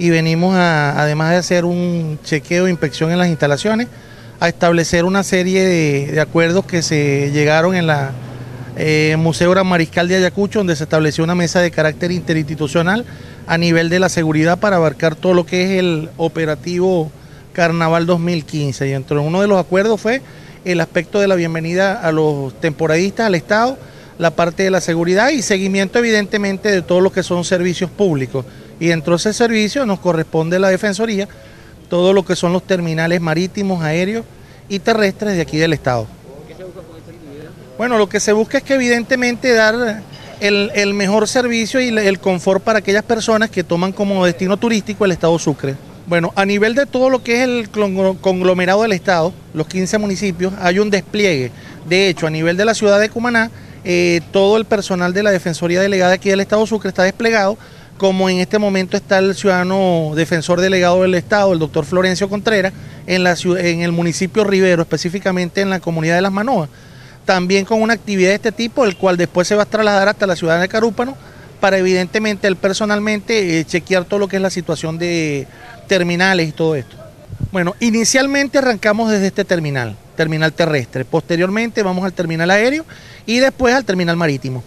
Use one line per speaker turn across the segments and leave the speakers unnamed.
y venimos a, además de hacer un chequeo e inspección en las instalaciones, a establecer una serie de, acuerdos que se llegaron en la eh, Museo Gran Mariscal de Ayacucho, donde se estableció una mesa de carácter interinstitucional a nivel de la seguridad para abarcar todo lo que es el operativo Carnaval 2015. Y entre uno de los acuerdos fue el aspecto de la bienvenida a los temporadistas al Estado, la parte de la seguridad y seguimiento evidentemente de todo lo que son servicios públicos. Y dentro de ese servicio nos corresponde la Defensoría, todo lo que son los terminales marítimos, aéreos y terrestres de aquí del Estado. ¿Qué se busca con esta actividad? Bueno, lo que se busca es que evidentemente dar el, mejor servicio y el confort para aquellas personas que toman como destino turístico el Estado Sucre. Bueno, a nivel de todo lo que es el conglomerado del Estado, los 15 municipios, hay un despliegue. De hecho, a nivel de la ciudad de Cumaná, eh, todo el personal de la Defensoría Delegada aquí del Estado Sucre está desplegado, como en este momento está el ciudadano defensor delegado del Estado, el doctor Florencio Contreras, en, el municipio Rivero, específicamente en la comunidad de Las Manoas. También con una actividad de este tipo, el cual después se va a trasladar hasta la ciudad de Carúpano, para evidentemente él personalmente eh, chequear todo lo que es la situación de terminales y todo esto. Bueno, inicialmente arrancamos desde este terminal, terminal terrestre. Posteriormente vamos al terminal aéreo y después al terminal marítimo.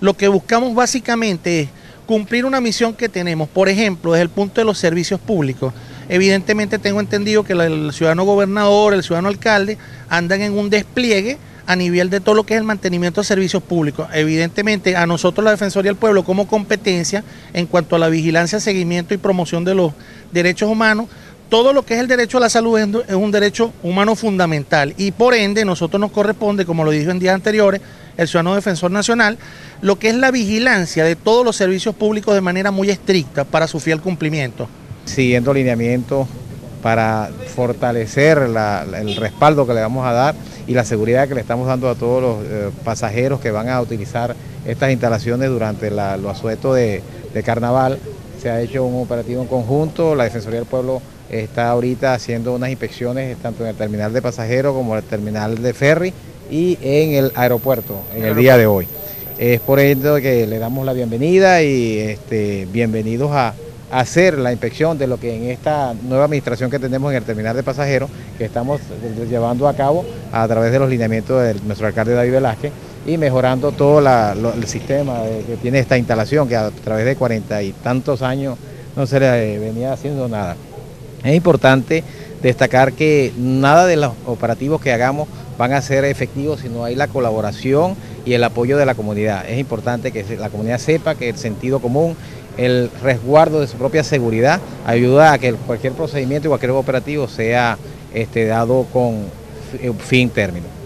Lo que buscamos básicamente es cumplir una misión que tenemos, por ejemplo, desde el punto de los servicios públicos. Evidentemente tengo entendido que el ciudadano gobernador, el ciudadano alcalde andan en un despliegue a nivel de todo lo que es el mantenimiento de servicios públicos. Evidentemente, a nosotros la Defensoría del Pueblo como competencia en cuanto a la vigilancia, seguimiento y promoción de los derechos humanos, todo lo que es el derecho a la salud es un derecho humano fundamental y por ende nosotros nos corresponde, como lo dijo en días anteriores, el ciudadano defensor nacional, lo que es la vigilancia de todos los servicios públicos de manera muy estricta para su fiel cumplimiento.
Siguiendo lineamientos para fortalecer el respaldo que le vamos a dar y la seguridad que le estamos dando a todos los eh, pasajeros que van a utilizar estas instalaciones durante la, los asuetos de, carnaval. Se ha hecho un operativo en conjunto, la Defensoría del Pueblo está ahorita haciendo unas inspecciones tanto en el terminal de pasajeros como en el terminal de ferry y en el aeropuerto en el día de hoy. Es por ello que le damos la bienvenida y este, bienvenidos a, hacer la inspección de lo que en esta nueva administración que tenemos en el terminal de pasajeros, que estamos llevando a cabo a través de los lineamientos de nuestro alcalde David Velázquez y mejorando todo el sistema que tiene esta instalación, que a través de cuarenta y tantos años no se le venía haciendo nada. Es importante destacar que nada de los operativos que hagamos van a ser efectivos si no hay la colaboración y el apoyo de la comunidad. Es importante que la comunidad sepa que el sentido común el resguardo de su propia seguridad ayuda a que cualquier procedimiento y cualquier operativo sea este, dado con fin término.